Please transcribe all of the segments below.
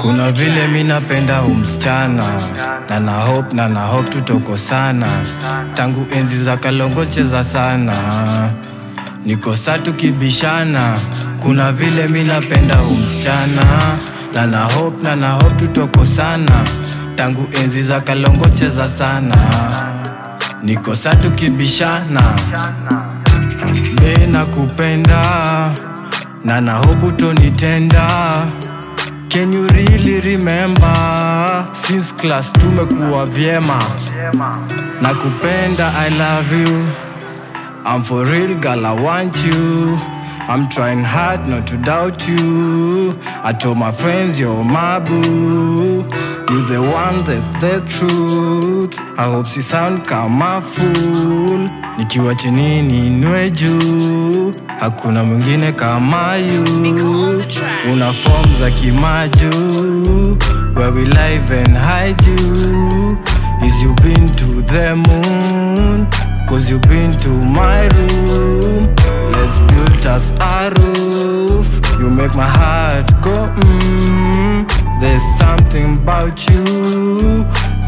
Kuna vile mi napenda umsichana na na hope na na hope tutoko sana tangu enzi za Kalongo cheza sana niko satu kibishana Kuna vile mi napenda umsichana na na hope na na hope tutoko sana tangu enzi za Kalongo cheza sana niko saa tukibishana. mi nakupenda na na hope utonitenda Can you really remember? Since class tumekuwa vyema. Na kupenda I love you. I'm for real girl I want you. I'm trying hard not to doubt you. I told my friends you're my boo You the one that's the truth. I hope si sound kama fool. Nikiwa chini ni juu. Hakuna mwingine kama you. Una form za kimaju. Where we live and hide you. Is you been to the moon? Cause you been to my room. Let's build us a roof. You make my heart go mm There's something about you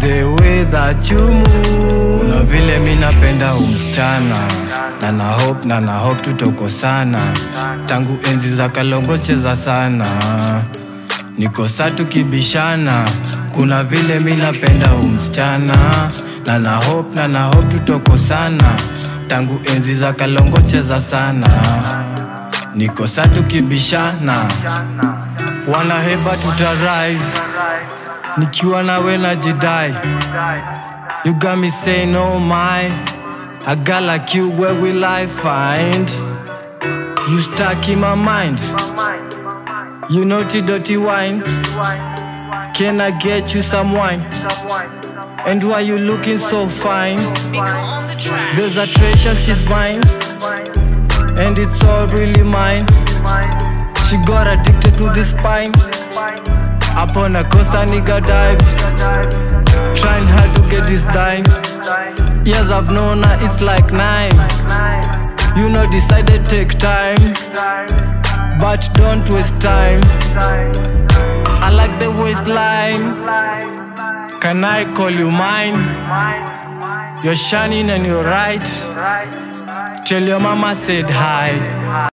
The way that you move. Una vile mi napenda umsichana Na na hope na na hope tutoko sana Tangu enzi za Kalongo cheza sana Niko satu kibishana Kuna vile mi napenda umsichana na na hope na na hope tutoko sana tangu enzi za Kalongo cheza sana niko satu tukibishana wana heba tuta rise nikiwa nawe na jidai you got me saying oh my a girl like you where will I find? You stuck in my mind. You naughty dirty wine. Can I get you some wine? And why you looking so fine? There's a treasure she's mine. And it's all really mine she got addicted to this spine. Upon a coaster nigga dive. Trying hard to get this dime. Years I've known her it's like nine. You know decided take time. But don't waste time. I like the waistline. Can I call you mine? You're shining and you're right. Tell your mama said hi